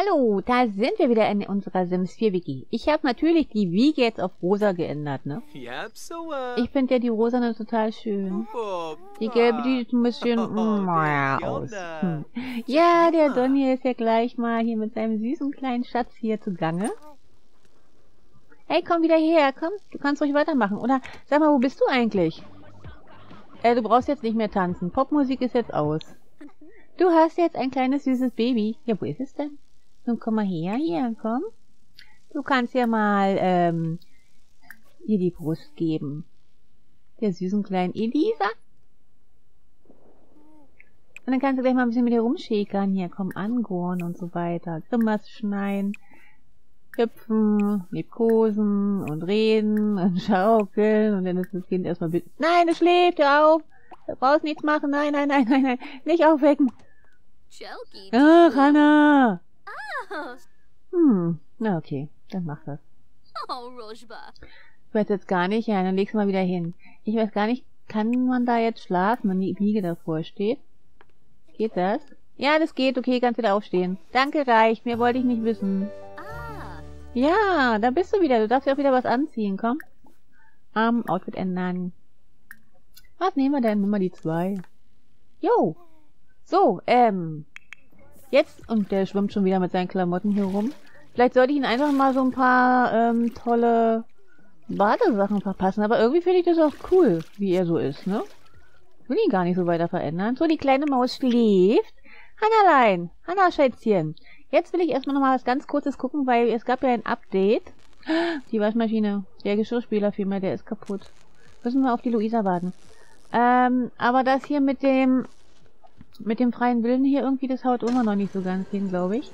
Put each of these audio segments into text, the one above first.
Hallo, da sind wir wieder in unserer Sims 4 WG. Ich habe natürlich die Wiege jetzt auf rosa geändert, ne? Uh, Ich finde ja die rosane total schön. Die gelbe, die sieht ein bisschen naja, aus. Hm. Ja, der Donny ist ja gleich mal hier mit seinem süßen kleinen Schatz hier zugange. Hey, komm wieder her, komm, du kannst ruhig weitermachen. Oder sag mal, wo bist du eigentlich? Äh, du brauchst jetzt nicht mehr tanzen. Popmusik ist jetzt aus. Du hast jetzt ein kleines süßes Baby. Ja, wo ist es denn? Nun komm mal her, hier, komm. Du kannst ja mal, ähm, ihr die Brust geben. Der süßen kleinen Elisa. Und dann kannst du gleich mal ein bisschen mit ihr rumschäkern. Hier, komm an, Gorn und so weiter. Grimasse schneiden, hüpfen, liebkosen und reden und schaukeln. Und dann ist das Kind erstmal... bi- Nein, es schläft, hör auf! Du brauchst nichts machen. Nein, nein, nein, nein, nein. Nicht aufwecken. Ach, Hannah! Hm, na okay, dann mach das. Oh, Rojba. Ich weiß jetzt gar nicht, ja, dann leg's mal wieder hin. Ich weiß gar nicht, kann man da jetzt schlafen, wenn die Wiege davor steht? Geht das? Ja, das geht, okay, kannst wieder aufstehen. Danke, reicht, mehr wollte ich nicht wissen. Ah, Ja, da bist du wieder, du darfst ja auch wieder was anziehen, komm. Ähm, Outfit ändern. Was nehmen wir denn? Nimm mal die zwei. Jo. So, ähm. Jetzt, und der schwimmt schon wieder mit seinen Klamotten hier rum. Vielleicht sollte ich ihn einfach mal so ein paar ähm, tolle Badesachen verpassen. Aber irgendwie finde ich das auch cool, wie er so ist, ne? Will ihn gar nicht so weiter verändern. So, die kleine Maus schläft. Hannalein, Hanna Schätzchen. Jetzt will ich erstmal noch mal was ganz kurzes gucken, weil es gab ja ein Update. Die Waschmaschine, der Geschirrspüler vielmehr, der ist kaputt. Müssen wir auf die Luisa warten. Ähm, aber das hier mit dem mit dem freien Willen hier irgendwie, das haut immer noch nicht so ganz hin, glaube ich.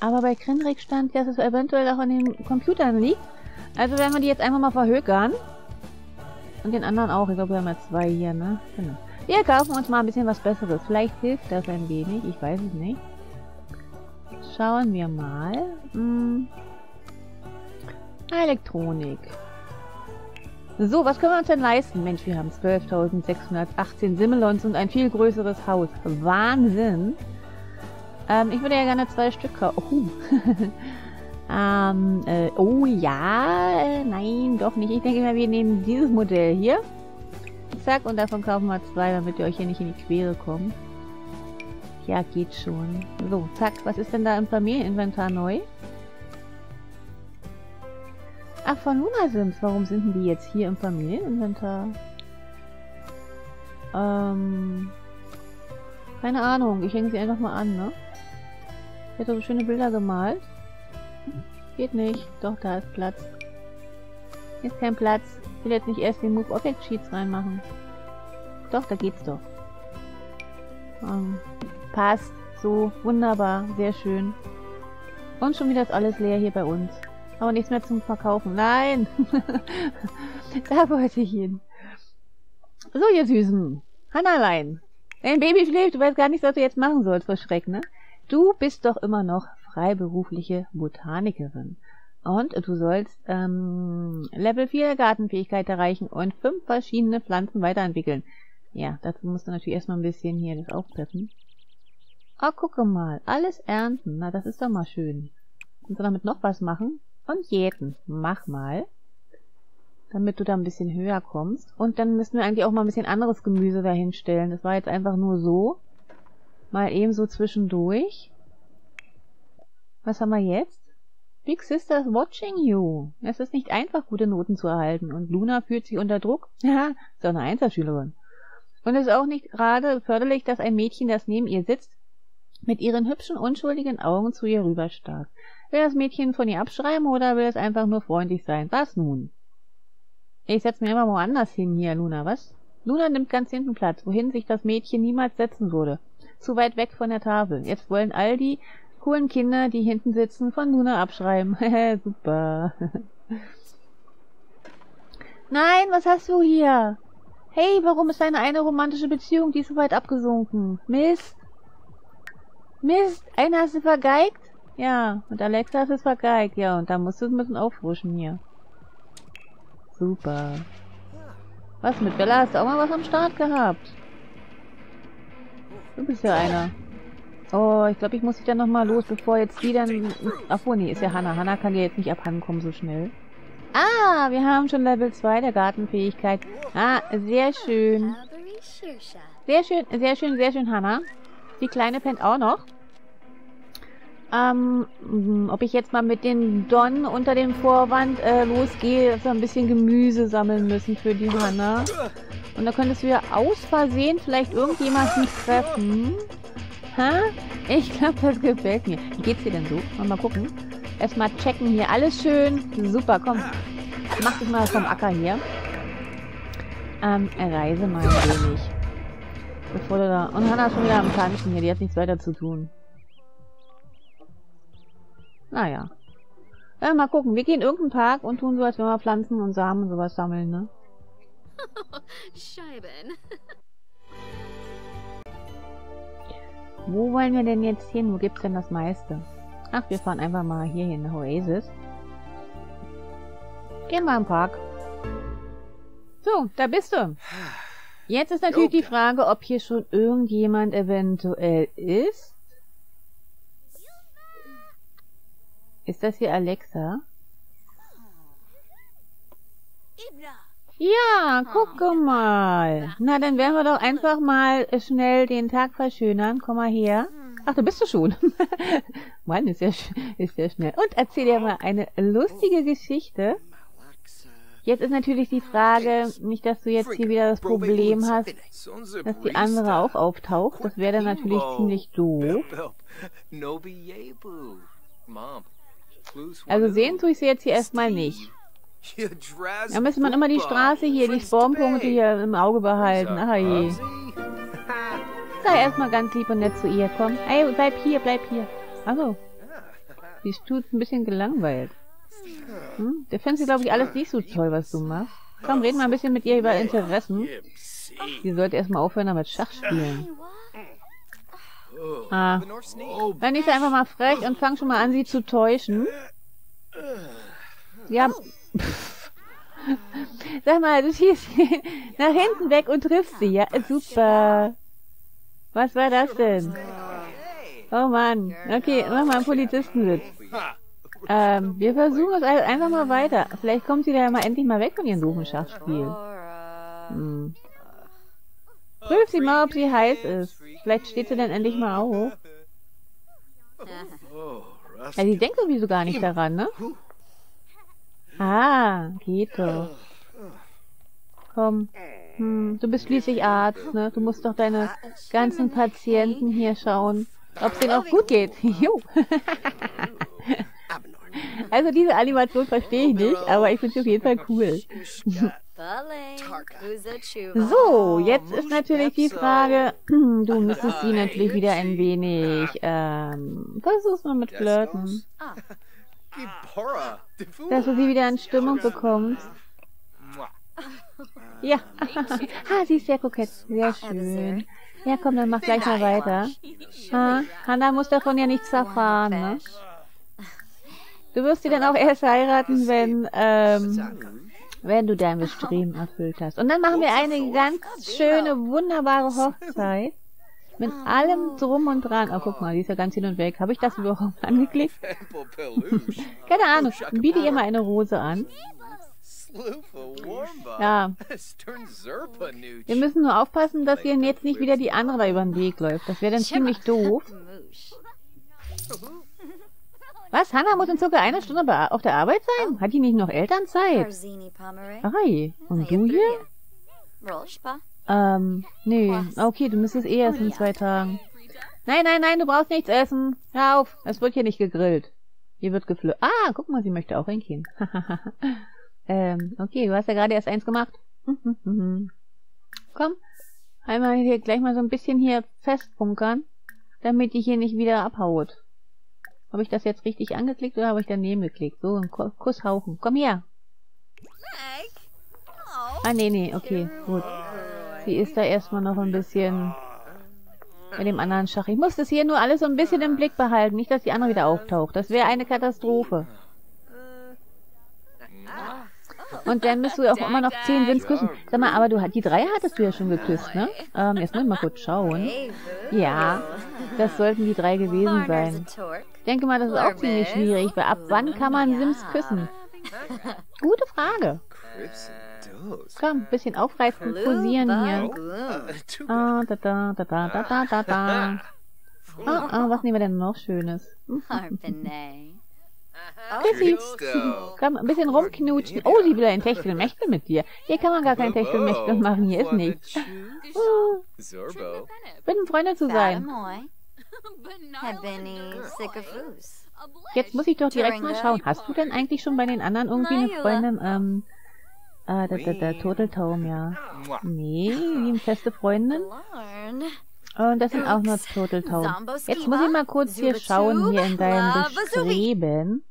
Aber bei Krenrik stand, dass es eventuell auch an den Computern liegt. Also werden wir die jetzt einfach mal verhökern. Und den anderen auch. Ich glaube, wir haben ja zwei hier, ne? Genau. Wir kaufen uns mal ein bisschen was Besseres. Vielleicht hilft das ein wenig. Ich weiß es nicht. Schauen wir mal. Hm. Elektronik. So, was können wir uns denn leisten? Mensch, wir haben 12.618 Simmelons und ein viel größeres Haus. Wahnsinn! Ähm, ich würde ja gerne zwei Stück kaufen. Oh. ähm, äh, oh ja, äh, nein, doch nicht. Ich denke mal, wir nehmen dieses Modell hier. Zack, und davon kaufen wir zwei, damit ihr euch hier nicht in die Quere kommt. Ja, geht schon. So, zack, was ist denn da im Familieninventar neu? Ach, von Luna Sims. Warum sind denn die jetzt hier im Familieninventar? Ähm. Keine Ahnung. Ich hänge sie einfach mal an, ne? Ich hätte so schöne Bilder gemalt. Geht nicht. Doch, da ist Platz. Hier ist kein Platz. Ich will jetzt nicht erst den Move Object Sheets reinmachen. Doch, da geht's doch. Ähm, passt. So, wunderbar. Sehr schön. Und schon wieder ist alles leer hier bei uns. Aber nichts mehr zum Verkaufen. Nein! da wollte ich hin. So, ihr Süßen. Hannalein. Dein Baby schläft. Du weißt gar nicht, was du jetzt machen sollst vor Schreck, ne? Du bist doch immer noch freiberufliche Botanikerin. Und du sollst ähm, Level 4 Gartenfähigkeit erreichen und fünf verschiedene Pflanzen weiterentwickeln. Ja, dazu musst du natürlich erstmal ein bisschen hier das aufpressen. Oh, gucke mal. Alles ernten. Na, das ist doch mal schön. Kannst du damit noch was machen? Und jäten. Mach mal. Damit du da ein bisschen höher kommst. Und dann müssen wir eigentlich auch mal ein bisschen anderes Gemüse dahinstellen. Das war jetzt einfach nur so. Mal eben so zwischendurch. Was haben wir jetzt? Big Sister's watching you. Es ist nicht einfach, gute Noten zu erhalten. Und Luna fühlt sich unter Druck. Ja, ist doch eine Einzelschülerin. Und es ist auch nicht gerade förderlich, dass ein Mädchen, das neben ihr sitzt, mit ihren hübschen, unschuldigen Augen zu ihr rüberstarrt. Will das Mädchen von ihr abschreiben oder will es einfach nur freundlich sein? Was nun? Ich setz mir immer woanders hin hier, Luna, was? Luna nimmt ganz hinten Platz, wohin sich das Mädchen niemals setzen würde. Zu weit weg von der Tafel. Jetzt wollen all die coolen Kinder, die hinten sitzen, von Luna abschreiben. Super. Nein, was hast du hier? Hey, warum ist deine eine romantische Beziehung, die so weit abgesunken? Mist. Mist, eine hast du vergeigt? Ja, und Alexa hast es vergeigt. Ja, und da musst du es ein bisschen auffrischen hier. Super. Was, mit Bella hast du auch mal was am Start gehabt? Du bist ja einer. Oh, ich glaube, ich muss wieder nochmal los, bevor jetzt die dann... Ach, oh, nee, ist ja Hanna. Hanna kann ja jetzt nicht abhandenkommen so schnell. Ah, wir haben schon Level 2 der Gartenfähigkeit. Ah, sehr schön. Sehr schön, sehr schön, sehr schön, Hanna. Die Kleine pennt auch noch. Ähm, mh, ob ich jetzt mal mit den Don unter dem Vorwand äh, losgehe, dass wir ein bisschen Gemüse sammeln müssen für die Hanna. Und da könntest du ja aus Versehen vielleicht irgendjemanden treffen. Ha? Ich glaube, das gefällt mir. Wie geht's dir denn so? Mal, mal gucken. Erstmal checken hier. Alles schön. Super, komm. Mach dich mal vom Acker hier. Ähm, reise mal ein wenig. Bevor du da... Und Hannah ist schon wieder am Tanzen hier. Die hat nichts weiter zu tun. Naja. Ja, mal gucken. Wir gehen in irgendeinen Park und tun so, als wenn wir Pflanzen und Samen und sowas sammeln, ne? Scheiben. Wo wollen wir denn jetzt hin? Wo gibt's denn das meiste? Ach, wir fahren einfach mal hier hin, nach Oasis. Gehen wir im Park. So, da bist du. Jetzt ist natürlich die Frage, ob hier schon irgendjemand eventuell ist. Ist das hier Alexa? Ja, gucke mal. Na, dann werden wir doch einfach mal schnell den Tag verschönern. Komm mal her. Ach, da bist du schon. Mann, ist ja, ist ja schnell. Und erzähl dir mal eine lustige Geschichte. Jetzt ist natürlich die Frage, nicht, dass du jetzt hier wieder das Problem hast, dass die andere auch auftaucht. Das wäre dann natürlich ziemlich doof. Also sehen tue ich sie jetzt hier erstmal nicht. Da müsste man immer die Straße hier, die Spawnpunkte hier im Auge behalten. Ach je. Sei erstmal ganz lieb und nett zu ihr. Komm. Ey, bleib hier, bleib hier. Achso. Die ist tut ein bisschen gelangweilt. Hm? Der findet sie, glaube ich, alles nicht so toll, was du machst. Komm, reden wir ein bisschen mit ihr über Interessen. Sie sollte erstmal aufhören damit Schachspielen. Ah. Dann ist sie einfach mal frech und fang schon mal an, sie zu täuschen. Ja. Sag mal, du schießt nach hinten weg und triffst sie. Ja, super. Was war das denn? Oh Mann. Okay, mach mal einen Polizistensitz. Ähm, wir versuchen es also einfach mal weiter. Vielleicht kommt sie da ja mal endlich mal weg von ihrem doofen. Hm. Prüf sie mal, ob sie heiß ist. Vielleicht steht sie dann endlich mal auf. Ja, die denkt sowieso gar nicht daran, ne? Ah, geht doch. Komm. Hm, du bist schließlich Arzt, ne? Du musst doch deine ganzen Patienten hier schauen, ob es denen auch gut geht. Jo. also diese Animation verstehe ich nicht, aber ich finde sie auf jeden Fall cool. So, jetzt ist natürlich die Frage, du müsstest sie natürlich wieder ein wenig, ähm, versuch's mal mit Flirten, dass du sie wieder in Stimmung bekommst. Ja, ah, sie ist sehr kokett, sehr schön. Ja, komm, dann mach gleich mal weiter. Ah, Hannah muss davon ja nichts erfahren, ne? Du wirst sie dann auch erst heiraten, wenn, ähm, wenn du dein Bestreben erfüllt hast. Und dann machen wir eine ganz schöne, wunderbare Hochzeit. Mit allem drum und dran. Oh, guck mal, die ist ja ganz hin und weg. Habe ich das überhaupt angeklickt? Keine Ahnung. Biete ihr mal eine Rose an. Ja. Wir müssen nur aufpassen, dass ihr jetzt nicht wieder die andere da über den Weg läuft. Das wäre dann ziemlich doof. Was? Hannah muss in circa einer Stunde auf der Arbeit sein? Hat die nicht noch Elternzeit? Ei, und du hier? Ähm, nee. Okay, du müsstest eh erst in zwei Tagen. Nein, nein, nein, du brauchst nichts essen. Hör auf, es wird hier nicht gegrillt. Hier wird geflö... Ah, guck mal, sie möchte auch ein Kind. ähm, okay, du hast ja gerade erst eins gemacht. Komm, einmal hier gleich mal so ein bisschen hier festbunkern, damit die hier nicht wieder abhaut. Habe ich das jetzt richtig angeklickt oder habe ich daneben geklickt? So, ein Ku- Kuss hauchen. Komm her. Ah, nee, nee, okay, gut. Sie ist da erstmal noch ein bisschen bei dem anderen Schach. Ich muss das hier nur alles so ein bisschen im Blick behalten. Nicht, dass die andere wieder auftaucht. Das wäre eine Katastrophe. Und dann bist du ja auch immer noch zehn Winzküssen. Sag mal, aber du, die drei hattest du ja schon geküsst, ne? Ähm, jetzt muss ich mal kurz schauen. Ja, das sollten die drei gewesen sein. Ich denke mal, das ist auch ziemlich schwierig, weil ab wann kann man Sims küssen? Gute Frage. Komm, bisschen aufreißen, posieren hier. Ah, ah da, da, da, da, da, da, da. Ah, ah, was nehmen wir denn noch Schönes? Chrissy. Komm, ein bisschen rumknutschen. Oh, sie will ein Techtelmechtel mit dir. Hier kann man gar kein Techtelmechtel machen. Hier ist nichts. Oh. Bin Freunde zu sein. Jetzt muss ich doch direkt mal schauen. Hast du denn eigentlich schon bei den anderen irgendwie eine Freundin? Ähm, äh, der, der, der Total Tome, ja. Nee, wie eine feste Freundin? Und das sind auch nur Tone. Jetzt muss ich mal kurz hier schauen, hier in deinem Bestreben.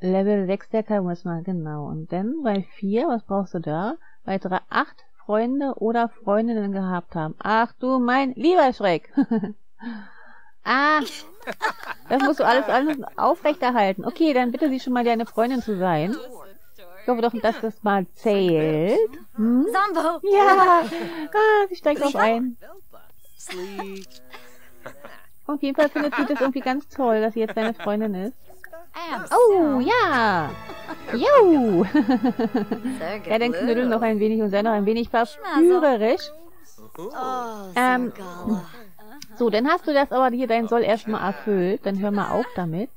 Level 6 Decker muss man, genau. Und dann bei 4, was brauchst du da? 3, 8 Freunde oder Freundinnen gehabt haben. Ach du mein lieber Schreck. ah, das musst du alles, alles aufrechterhalten. Okay, dann bitte sie schon mal deine Freundin zu sein. Ich hoffe doch, dass das mal zählt. Hm? Ja, ah, sie steigt auch ein. Auf jeden Fall findet sie das irgendwie ganz toll, dass sie jetzt deine Freundin ist. Oh, ja. Jo. ja, dann knüddeln noch ein wenig und sei noch ein wenig verführerisch. Ähm, so, dann hast du das aber hier dein Soll erstmal erfüllt. Dann hör mal auf damit.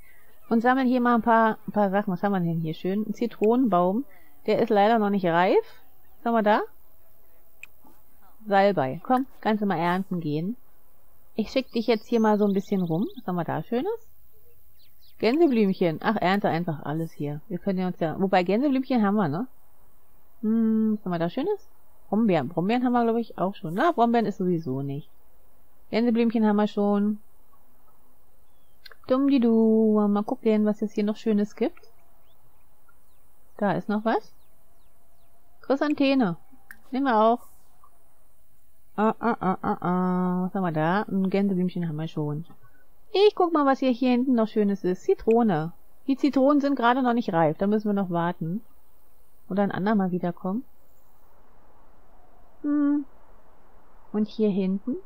Und sammeln hier mal ein paar, ein paar Sachen. Was haben wir denn hier schön? Ein Zitronenbaum. Der ist leider noch nicht reif. Haben wir da? Salbei. Komm, kannst du mal ernten gehen. Ich schick dich jetzt hier mal so ein bisschen rum. Was haben wir da Schönes? Gänseblümchen. Ach, ernte einfach alles hier. Wir können ja uns ja... Wobei, Gänseblümchen haben wir, ne? Hm, was haben wir da Schönes? Brombeeren. Brombeeren haben wir, glaube ich, auch schon. Na, Brombeeren ist sowieso nicht. Gänseblümchen haben wir schon. Dumm die du. Mal gucken, was es hier noch Schönes gibt. Da ist noch was. Chrysanthene. Nehmen wir auch. Ah, ah, ah, ah, ah. Was haben wir da? Ein Gänseblümchen haben wir schon. Ich guck mal, was hier, hier hinten noch Schönes ist. Zitrone. Die Zitronen sind gerade noch nicht reif. Da müssen wir noch warten. Oder ein andermal wiederkommen. Hm. Und hier hinten?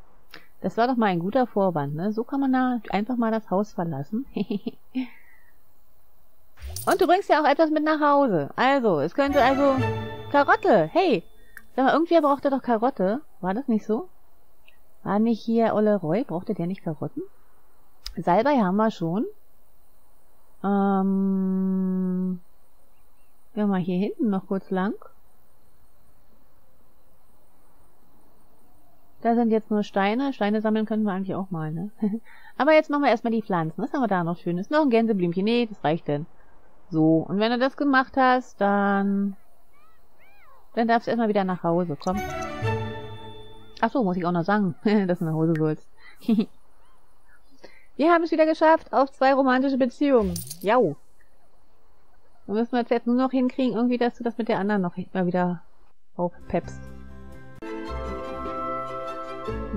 Das war doch mal ein guter Vorwand, ne? So kann man da einfach mal das Haus verlassen. Und du bringst ja auch etwas mit nach Hause. Also, es könnte also... Karotte! Hey! Sag mal, irgendwer brauchte doch Karotte. War das nicht so? War nicht hier Olle Roy? Brauchte der nicht Karotten? Salbei haben wir schon. Ähm... Gehen wir mal hier hinten noch kurz lang. Da sind jetzt nur Steine. Steine sammeln können wir eigentlich auch mal, ne? Aber jetzt machen wir erstmal die Pflanzen. Was haben wir da noch Schönes? Noch ein Gänseblümchen. Nee, das reicht denn. So, und wenn du das gemacht hast, dann... Dann darfst du erstmal wieder nach Hause. Komm. Ach so, muss ich auch noch sagen, dass du nach Hause sollst. wir haben es wieder geschafft auf zwei romantische Beziehungen. Jau. Dann müssen wir jetzt nur noch hinkriegen, irgendwie, dass du das mit der anderen noch mal wieder aufpeppst.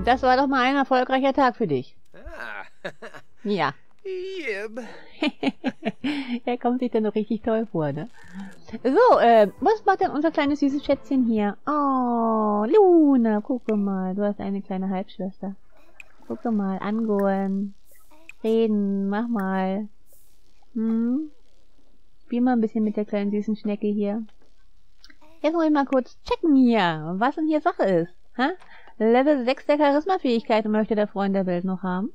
Das war doch mal ein erfolgreicher Tag für dich. Ah. ja. er kommt sich dann noch richtig toll vor, ne? So, äh, was macht denn unser kleines süßes Schätzchen hier? Oh, Luna, guck mal, du hast eine kleine Halbschwester. Guck mal, angehen, reden, mach mal. Hm? Spiel mal ein bisschen mit der kleinen süßen Schnecke hier. Jetzt muss ich mal kurz checken hier, was denn hier Sache ist. Ha? Level 6 der Charisma-Fähigkeit möchte der Freund der Welt noch haben.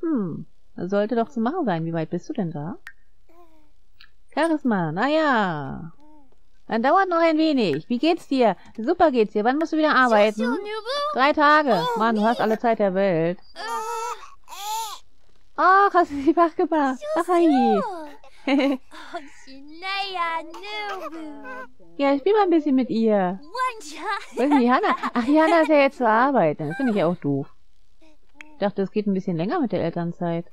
Hm, sollte doch zu machen sein. Wie weit bist du denn da? Charisma, naja. Dann dauert noch ein wenig. Wie geht's dir? Super geht's dir. Wann musst du wieder arbeiten? Drei Tage. Mann, du hast alle Zeit der Welt. Ach, hast du sie wach gemacht? Ach, hi. Ja, ich spiel mal ein bisschen mit ihr. Wo ist denn die Hanna? Ach, die Hanna ist ja jetzt zur Arbeit. Das finde ich ja auch doof. Ich dachte, es geht ein bisschen länger mit der Elternzeit.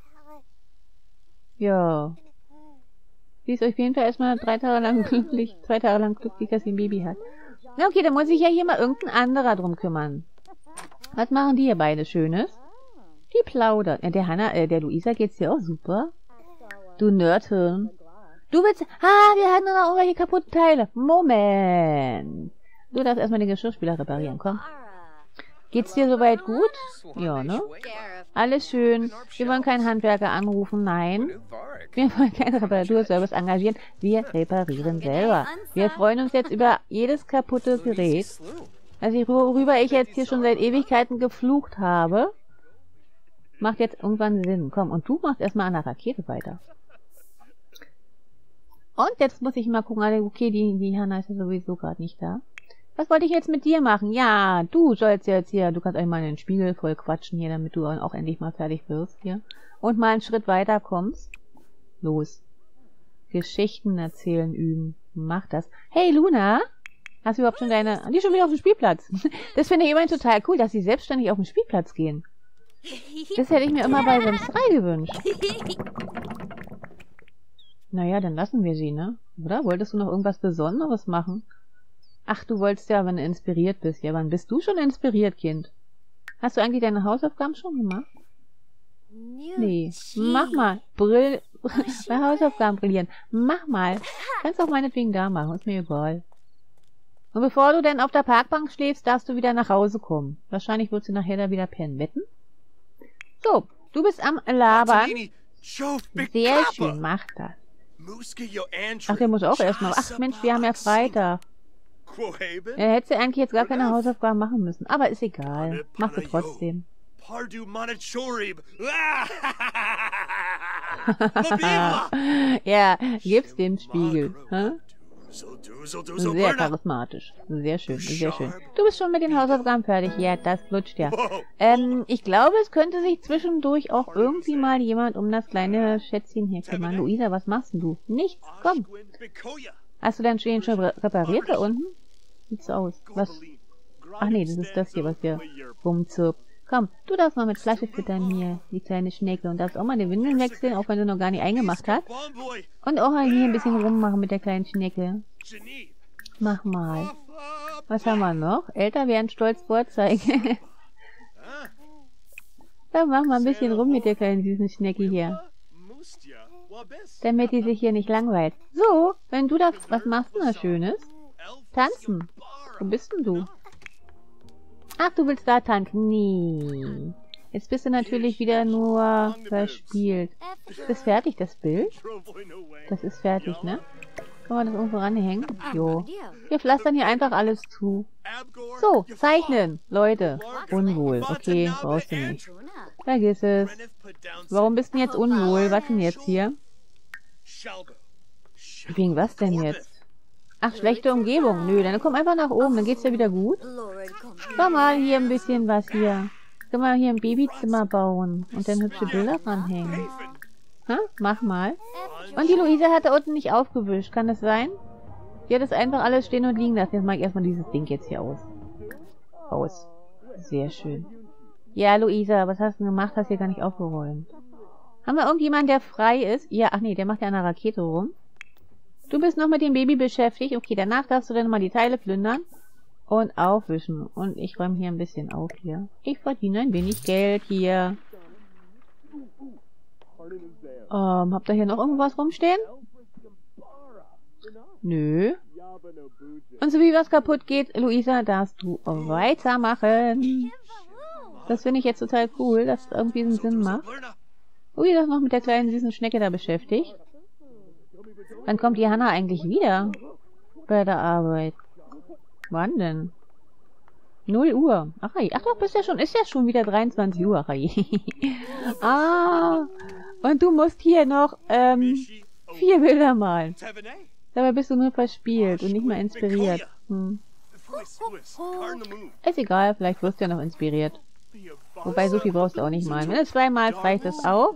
Ja. Sie ist auf jeden Fall erstmal drei Tage lang glücklich, zwei Tage lang glücklich, dass sie ein Baby hat. Na okay, dann muss sich ja hier mal irgendein anderer drum kümmern. Was machen die hier beide Schönes? Die plaudern. Ja, der Hanna, äh, der Luisa geht's dir auch super. Du Nerdhirn. Du willst... Ah, wir hatten noch irgendwelche kaputten Teile. Moment. Du darfst erstmal den Geschirrspüler reparieren, komm. Geht's dir soweit gut? Ja, ne? Alles schön. Wir wollen keinen Handwerker anrufen, nein. Wir wollen keinen Reparaturservice engagieren. Wir reparieren selber. Wir freuen uns jetzt über jedes kaputte Gerät. Also worüber ich jetzt hier schon seit Ewigkeiten geflucht habe, macht jetzt irgendwann Sinn. Komm, und du machst erstmal an der Rakete weiter. Und jetzt muss ich mal gucken, okay, die, die Hanna ist ja sowieso gerade nicht da. Was wollte ich jetzt mit dir machen? Ja, du sollst jetzt hier, du kannst einmal in den Spiegel voll quatschen hier, damit du auch endlich mal fertig wirst hier. Und mal einen Schritt weiter kommst. Los. Geschichten erzählen üben. Mach das. Hey Luna! Hast du überhaupt schon deine... Die schon wieder auf dem Spielplatz. Das finde ich immerhin total cool, dass sie selbstständig auf den Spielplatz gehen. Das hätte ich mir immer bei Sims 3 gewünscht. Naja, dann lassen wir sie, ne? Oder? Wolltest du noch irgendwas Besonderes machen? Ach, du wolltest ja, wenn du inspiriert bist. Ja, wann bist du schon inspiriert, Kind? Hast du eigentlich deine Hausaufgaben schon gemacht? Nee. Mach mal. Brill. Bei Hausaufgaben brillieren. Mach mal. Kannst auch meinetwegen da machen. Ist mir egal. Und bevor du denn auf der Parkbank schläfst, darfst du wieder nach Hause kommen. Wahrscheinlich wird sie nachher da wieder pennen. Wetten? So. Du bist am Labern. Sehr schön. Mach das. Ach, der muss auch erstmal. Ach Mensch, wir haben ja Freitag. Er hätte eigentlich jetzt gar keine Hausaufgaben machen müssen. Aber ist egal. Mach sie trotzdem. ja, gib's dem Spiegel. Hä? Sehr charismatisch. Sehr schön, sehr schön. Du bist schon mit den Hausaufgaben fertig. Ja, das flutscht ja. Ähm, ich glaube, es könnte sich zwischendurch auch irgendwie mal jemand um das kleine Schätzchen hier kümmern. Luisa, was machst du? Nichts, komm. Hast du deinen Stehen schon repariert da unten? Sieht's so aus. Was? Ach nee, das ist das hier, was hier rumzirpt. Komm, du darfst mal mit Flasche füttern hier, die kleine Schnecke. Und darfst auch mal die Windeln wechseln, auch wenn du noch gar nicht eingemacht hast. Und auch mal hier ein bisschen rummachen mit der kleinen Schnecke. Mach mal. Was haben wir noch? Älter werden stolz vorzeigen. Dann mach mal ein bisschen rum mit der kleinen süßen Schnecke hier. Damit die sich hier nicht langweilt. So, wenn du da was machst, na Schönes. Tanzen. Wo bist denn du? Ach, du willst da tanzen? Nee. Jetzt bist du natürlich wieder nur verspielt. Ist das fertig, das Bild? Das ist fertig, ne? Kann man das irgendwo ranhängen? Jo. Wir pflastern hier einfach alles zu. So, zeichnen, Leute. Unwohl. Okay, brauchst du nicht. Vergiss es. Warum bist du jetzt unwohl? Was denn jetzt hier? Wegen was denn jetzt? Ach, schlechte Umgebung. Nö, dann komm einfach nach oben, dann geht's ja wieder gut. Komm mal hier ein bisschen was hier. Können wir hier ein Babyzimmer bauen und dann hübsche Bilder ranhängen. Ha? Mach mal. Und die Luise hat da unten nicht aufgewischt. Kann das sein? Die hat das einfach alles stehen und liegen lassen. Jetzt mach ich erstmal dieses Ding jetzt hier aus. Aus. Sehr schön. Ja, Luisa, was hast du gemacht? Hast hier gar nicht aufgeräumt. Haben wir irgendjemanden, der frei ist? Ja, ach nee, der macht ja an der Rakete rum. Du bist noch mit dem Baby beschäftigt. Okay, danach darfst du dann mal die Teile plündern und aufwischen. Und ich räume hier ein bisschen auf hier. Ich verdiene ein wenig Geld hier. Ähm, habt ihr hier noch irgendwas rumstehen? Nö. Und so wie was kaputt geht, Luisa, darfst du weitermachen. Das finde ich jetzt total cool, dass es irgendwie einen Sinn macht. Ui, das noch mit der kleinen süßen Schnecke da beschäftigt. Wann kommt die Hanna eigentlich wieder? Bei der Arbeit. Wann denn? 0 Uhr. Ach, ach doch, bist ja schon, ist ja schon wieder 23 Uhr. Ach, ah, und du musst hier noch, ähm, vier Bilder malen. Dabei bist du nur verspielt und nicht mal inspiriert. Hm. Ist egal, vielleicht wirst du ja noch inspiriert. Wobei, so viel brauchst du auch nicht malen. Wenn du zweimal reicht das auch.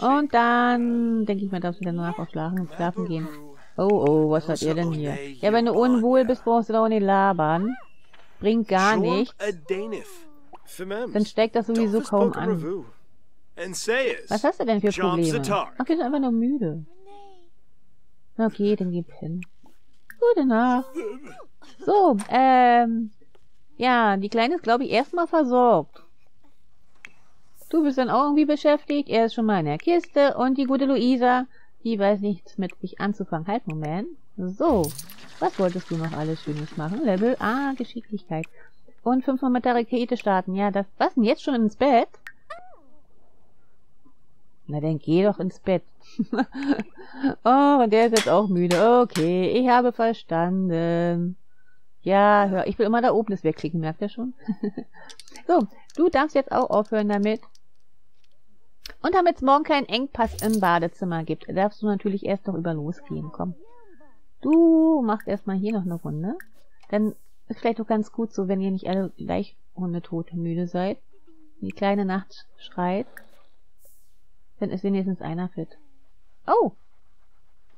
Und dann, denke ich mal, darfst du danach auch schlafen, schlafen gehen. Oh, oh, was hat ihr denn hier? Ja, wenn du unwohl bist, brauchst du doch nicht labern. Bringt gar nichts. Dann steckt das sowieso kaum an. Was hast du denn für Probleme? Ach, du bist einfach nur müde. Okay, dann gib hin. Gute Nacht. So, ähm, ja, die Kleine ist, glaube ich, erstmal versorgt. Du bist dann auch irgendwie beschäftigt. Er ist schon mal in der Kiste. Und die gute Luisa Die weiß nichts mit sich anzufangen. Halt, Moment. So. Was wolltest du noch alles Schönes machen? Level A, Geschicklichkeit. Und fünfmal mit der Rakete starten. Ja, das... Was denn? Jetzt schon ins Bett? Na, dann geh doch ins Bett. oh, und der ist jetzt auch müde. Okay, ich habe verstanden. Ja, hör, ich will immer da oben das wegklicken, merkt ihr schon? so, du darfst jetzt auch aufhören damit. Und damit es morgen keinen Engpass im Badezimmer gibt, darfst du natürlich erst noch über losgehen. Komm. Du machst erstmal hier noch eine Runde. Dann ist vielleicht auch ganz gut so, wenn ihr nicht alle gleich hundetot müde seid. Die kleine Nacht schreit. Dann ist wenigstens einer fit. Oh!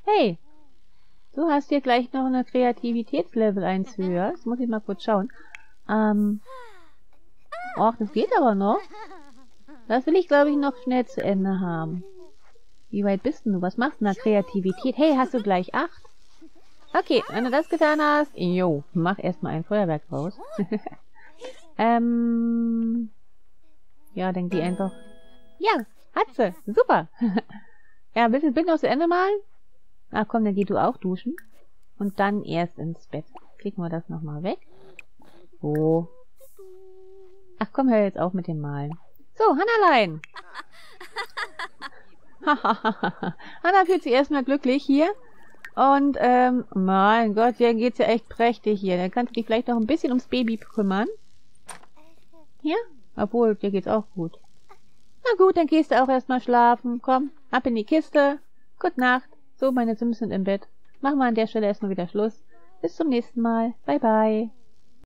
Hey! Du hast hier gleich noch eine Kreativitätslevel 1 höher. Das muss ich mal kurz schauen. Ähm. Och, das geht aber noch. Das will ich, glaube ich, noch schnell zu Ende haben. Wie weit bist denn du? Was machst du in der Kreativität? Hey, hast du gleich acht? Okay, wenn du das getan hast, jo, mach erstmal ein Feuerwerk raus. ähm, ja, dann geh einfach. Ja, hat sie. Super. ja, willst du das Bild noch zu Ende malen? Ach komm, dann geh du auch duschen. Und dann erst ins Bett. Klicken wir das nochmal weg. So. Ach komm, hör jetzt auf mit dem Malen. So, Hannalein. Hanna fühlt sich erstmal glücklich hier. Und, ähm, mein Gott, dir geht's ja echt prächtig hier. Dann kannst du dich vielleicht noch ein bisschen ums Baby kümmern. Ja? Obwohl, dir geht's auch gut. Na gut, dann gehst du auch erstmal schlafen. Komm, ab in die Kiste. Gute Nacht. So, meine Sims sind im Bett. Machen wir an der Stelle erstmal wieder Schluss. Bis zum nächsten Mal. Bye, bye.